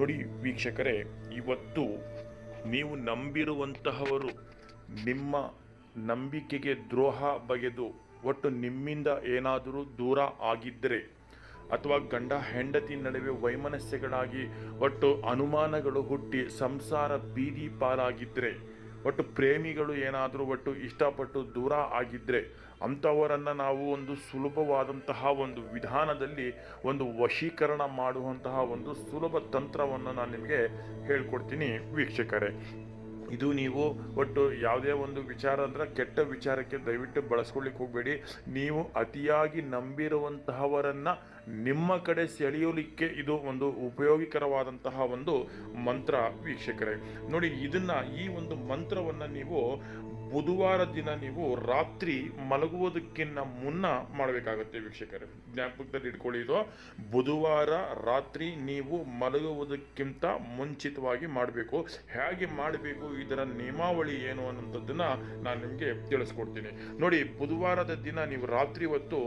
ನೋಡಿ ವೀಕ್ಷಕರೇ, ಇವತ್ತು ನೀವು ನಂಬಿರುವಂತಹವರು ನಿಮ್ಮ ನಂಬಿಕೆಗೆ ದ್ರೋಹ ಬಗೆದು ಒಟ್ಟು ನಿಮ್ಮಿಂದ ಏನಾದರೂ ದೂರ ಆಗಿದ್ದರೆ ಅಥವಾ ಗಂಡ ಹೆಂಡತಿ ನಡುವೆ ವೈಮನಸ್ಯಗಳಾಗಿ ಒಟ್ಟು ಅನುಮಾನಗಳು ಹುಟ್ಟಿ ಸಂಸಾರ ಬೀದಿ ಪಾಲಾಗಿದ್ದರೆ ಒಟ್ಟು ಪ್ರೇಮಿಗಳು ಏನಾದರೂ ಒಟ್ಟು ಇಷ್ಟಪಟ್ಟು ದೂರ ಆಗಿದ್ದರೆ ಅಂಥವರನ್ನು ನಾವು ಒಂದು ಸುಲಭವಾದಂತಹ ಒಂದು ವಿಧಾನದಲ್ಲಿ ಒಂದು ವಶೀಕರಣ ಮಾಡುವಂತಹ ಒಂದು ಸುಲಭ ತಂತ್ರವನ್ನು ನಾನು ನಿಮಗೆ ಹೇಳ್ಕೊಡ್ತೀನಿ ವೀಕ್ಷಕರೇ. ಇದು ನೀವು ಒಟ್ಟು ಯಾವುದೇ ಒಂದು ವಿಚಾರ ಅಂದರೆ ಕೆಟ್ಟ ವಿಚಾರಕ್ಕೆ ದಯವಿಟ್ಟು ಬಳಸ್ಕೊಳ್ಳಿಕ್ಕೆ ಹೋಗಬೇಡಿ. ನೀವು ಅತಿಯಾಗಿ ನಂಬಿರುವಂತಹವರನ್ನು ನಿಮ್ಮ ಕಡೆ ಸೆಳೆಯಲಿಕ್ಕೆ ಇದು ಒಂದು ಉಪಯೋಗಕರವಾದಂತಹ ಒಂದು ಮಂತ್ರ ವೀಕ್ಷಕರೇ. ನೋಡಿ, ಇದನ್ನ ಈ ಒಂದು ಮಂತ್ರವನ್ನ ನೀವು ಬುಧವಾರ ದಿನ ನೀವು ರಾತ್ರಿ ಮಲಗುವುದಕ್ಕಿಂತ ಮುನ್ನ ಮಾಡಬೇಕಾಗುತ್ತೆ ವೀಕ್ಷಕರೇ. ಜ್ಞಾಪಕದಲ್ಲಿ ಇಟ್ಕೊಳ್ಳಿ ಇದು. ಬುಧವಾರ ರಾತ್ರಿ ನೀವು ಮಲಗುವುದಕ್ಕಿಂತ ಮುಂಚಿತವಾಗಿ ಮಾಡಬೇಕು. ಹೇಗೆ ಮಾಡಬೇಕು ಇದರ ನಿಯಮಾವಳಿ ಏನು ಅನ್ನೋಂಥದ್ದನ್ನ ನಾನು ನಿಮಗೆ ತಿಳಿಸ್ಕೊಡ್ತೀನಿ. ನೋಡಿ, ಬುಧವಾರದ ದಿನ ನೀವು ರಾತ್ರಿ ಹೊತ್ತು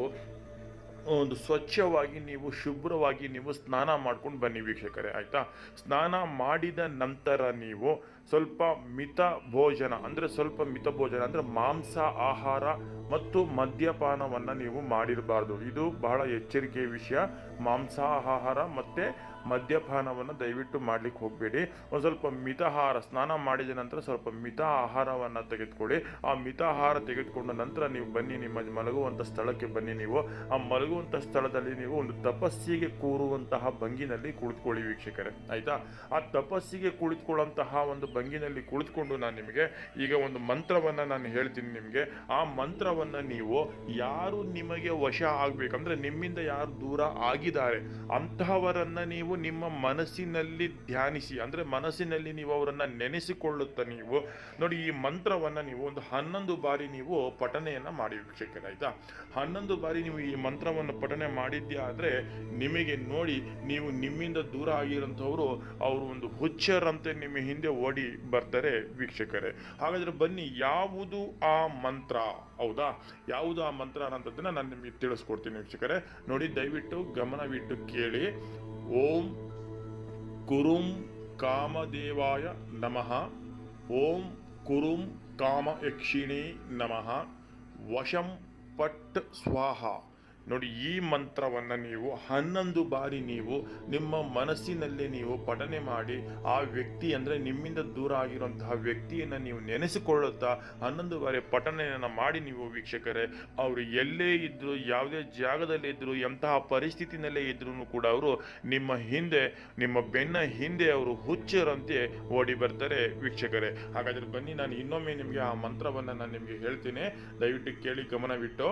ಒಂದು ಸ್ವಚ್ಛವಾಗಿ ನೀವು ಶುಭ್ರವಾಗಿ ನೀವು ಸ್ನಾನ ಮಾಡ್ಕೊಂಡು ಬನ್ನಿ ವೀಕ್ಷಕರೇ, ಆಯಿತಾ? ಸ್ನಾನ ಮಾಡಿದ ನಂತರ ನೀವು ಸ್ವಲ್ಪ ಮಿತ ಭೋಜನ ಅಂದರೆ ಸ್ವಲ್ಪ ಮಿತ ಭೋಜನ ಅಂದರೆ ಮಾಂಸ ಆಹಾರ ಮತ್ತು ಮದ್ಯಪಾನವನ್ನು ನೀವು ಮಾಡಿರಬಾರ್ದು. ಇದು ಬಹಳ ಎಚ್ಚರಿಕೆಯ ವಿಷಯ. ಮಾಂಸಾಹಾರ ಮತ್ತು ಮದ್ಯಪಾನವನ್ನು ದಯವಿಟ್ಟು ಮಾಡಲಿಕ್ಕೆ ಹೋಗಬೇಡಿ. ಒಂದು ಸ್ವಲ್ಪ ಮಿತಾಹಾರ, ಸ್ನಾನ ಮಾಡಿದ ನಂತರ ಸ್ವಲ್ಪ ಮಿತ ಆಹಾರವನ್ನು ತೆಗೆದುಕೊಳ್ಳಿ. ಆ ಮಿತಾಹಾರ ತೆಗೆದುಕೊಂಡ ನಂತರ ನೀವು ಬನ್ನಿ, ನಿಮ್ಮ ಮಲಗುವಂಥ ಸ್ಥಳಕ್ಕೆ ಬನ್ನಿ ನೀವು. ಆ ಮಲಗುವಂಥ ಸ್ಥಳದಲ್ಲಿ ನೀವು ಒಂದು ತಪಸ್ಸಿಗೆ ಕೂರುವಂತಹ ಭಂಗಿನಲ್ಲಿ ಕುಳಿತುಕೊಳ್ಳಿ ವೀಕ್ಷಕರೇ. ಆಯಿತಾ? ಆ ತಪಸ್ಸಿಗೆ ಕುಳಿತುಕೊಳ್ಳುವಂತಹ ಒಂದು ಭಂಗಿನಲ್ಲಿ ಕುಳಿತುಕೊಂಡು ನಾನು ನಿಮಗೆ ಈಗ ಒಂದು ಮಂತ್ರವನ್ನು ನಾನು ಹೇಳ್ತೀನಿ ನಿಮಗೆ. ಆ ಮಂತ್ರವನ್ನು ನೀವು ಯಾರು ನಿಮಗೆ ವಶ ಆಗಬೇಕಂದ್ರೆ ನಿಮ್ಮಿಂದ ಯಾರು ದೂರ ಆಗಿದ್ದಾರೆ ಅಂತಹವರನ್ನ ನೀವು ನಿಮ್ಮ ಮನಸ್ಸಿನಲ್ಲಿ ಧ್ಯಾನಿಸಿ. ಅಂದ್ರೆ ಮನಸ್ಸಿನಲ್ಲಿ ನೀವು ಅವರನ್ನ ನೆನೆಸಿಕೊಳ್ಳುತ್ತಾ ನೀವು. ನೋಡಿ, ಈ ಮಂತ್ರವನ್ನ ನೀವು ಒಂದು ಹನ್ನೊಂದು ಬಾರಿ ನೀವು ಪಠನೆಯನ್ನ ಮಾಡಿ ವೀಕ್ಷಕರ ಹನ್ನೊಂದು ಬಾರಿ ನೀವು ಈ ಮಂತ್ರವನ್ನು ಪಠನೆ ಮಾಡಿದ್ಯಾ ಆದ್ರೆ ನಿಮಗೆ ನೋಡಿ, ನೀವು ನಿಮ್ಮಿಂದ ದೂರ ಆಗಿರೋಂಥವ್ರು, ಅವರು ಒಂದು ಹುಚ್ಚರಂತೆ ನಿಮ್ಮ ಹಿಂದೆ ಓಡಿ ಬರ್ತಾರೆ ವೀಕ್ಷಕರೇ. ಹಾಗಾದ್ರೆ ಬನ್ನಿ, ಯಾವುದು ಆ ಮಂತ್ರ? ಹೌದಾ? ಯಾವುದು ಆ ಮಂತ್ರ ಅನ್ನೋದನ್ನ ನಾನು ನಿಮಗೆ ತಿಳಿಸ್ಕೊಡ್ತೀನಿ ವೀಕ್ಷಕರೇ. ನೋಡಿ, ದಯವಿಟ್ಟು ಗಮನವಿಟ್ಟು ಕೇಳಿ. ಓಂ ಕುರುಂ ಕಾಮದೇವಾಯ ನಮಃ. ಓಂ ಕುರುಂ ಕಾಮ ಯಕ್ಷಿಣಿ ನಮಃ. ವಶಂ ಪಟ್ ಸ್ವಾಹ. ನೋಡಿ, ಈ ಮಂತ್ರವನ್ನು ನೀವು ಹನ್ನೊಂದು ಬಾರಿ ನೀವು ನಿಮ್ಮ ಮನಸ್ಸಿನಲ್ಲೇ ನೀವು ಪಠನೆ ಮಾಡಿ ಆ ವ್ಯಕ್ತಿ ಅಂದರೆ ನಿಮ್ಮಿಂದ ದೂರ ಆಗಿರುವಂತಹ ವ್ಯಕ್ತಿಯನ್ನು ನೀವು ನೆನೆಸಿಕೊಳ್ಳುತ್ತಾ ಹನ್ನೊಂದು ಬಾರಿ ಪಠನೆಯನ್ನು ಮಾಡಿ ನೀವು ವೀಕ್ಷಕರೇ, ಅವರು ಎಲ್ಲೇ ಇದ್ದರೂ ಯಾವುದೇ ಜಾಗದಲ್ಲಿ ಇದ್ದರೂ ಎಂತಹ ಪರಿಸ್ಥಿತಿನಲ್ಲೇ ಇದ್ರೂ ಕೂಡ ಅವರು ನಿಮ್ಮ ಹಿಂದೆ, ನಿಮ್ಮ ಬೆನ್ನ ಹಿಂದೆ ಅವರು ಹುಚ್ಚರಂತೆ ಓಡಿ ಬರ್ತಾರೆ ವೀಕ್ಷಕರೇ. ಹಾಗಾದ್ರೆ ಬನ್ನಿ, ನಾನು ಇನ್ನೊಮ್ಮೆ ನಿಮಗೆ ಆ ಮಂತ್ರವನ್ನು ನಾನು ನಿಮಗೆ ಹೇಳ್ತೀನಿ. ದಯವಿಟ್ಟು ಕೇಳಿ ಗಮನವಿಟ್ಟು.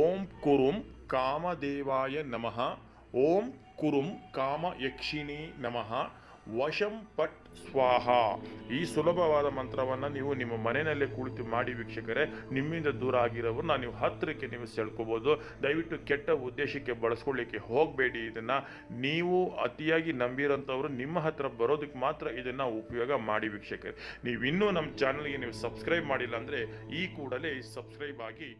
ಓಂ ಕುರುಂ ಕಾಮದೇವಾಯ ನಮಃ. ಓಂ ಕುರುಂ ಕಾಮ ಯಕ್ಷಿಣಿ ನಮಃ. ವಶಂ ಪಟ್ ಸ್ವಾಹ. ಈ ಸುಲಭವಾದ ಮಂತ್ರವನ್ನು ನೀವು ನಿಮ್ಮ ಮನೆಯಲ್ಲೇ ಕುಳಿತು ಮಾಡಿ ವೀಕ್ಷಕರೇ, ನಿಮ್ಮಿಂದ ದೂರ ಆಗಿರೋವ್ರನ್ನ ನೀವು ಹತ್ತಿರಕ್ಕೆ ನೀವು ಸೆಳ್ಕೋಬೋದು. ದಯವಿಟ್ಟು ಕೆಟ್ಟ ಉದ್ದೇಶಕ್ಕೆ ಬಳಸ್ಕೊಳ್ಳಿಕ್ಕೆ ಹೋಗಬೇಡಿ. ಇದನ್ನು ನೀವು ಅತಿಯಾಗಿ ನಂಬಿರೋಂಥವ್ರು ನಿಮ್ಮ ಹತ್ರ ಬರೋದಕ್ಕೆ ಮಾತ್ರ ಇದನ್ನು ಉಪಯೋಗ ಮಾಡಿ ವೀಕ್ಷಕರೇ. ನೀವು ಇನ್ನೂ ನಮ್ಮ ಚಾನಲ್ಗೆ ನೀವು ಸಬ್ಸ್ಕ್ರೈಬ್ ಮಾಡಿಲ್ಲ ಅಂದರೆ ಈ ಕೂಡಲೇ ಸಬ್ಸ್ಕ್ರೈಬ್ ಆಗಿ